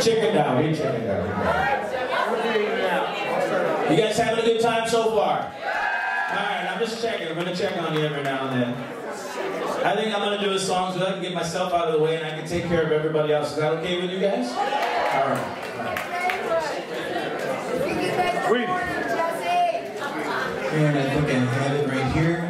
chickened out. He chickened out. You guys having a good time so far? Alright, I'm just checking. I'm gonna check on you every now and then. I think I'm gonna do a song so I can get myself out of the way and I can take care of everybody else. Is that okay with you guys? Alright. Sweetie. And I think I have it right here.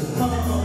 to come.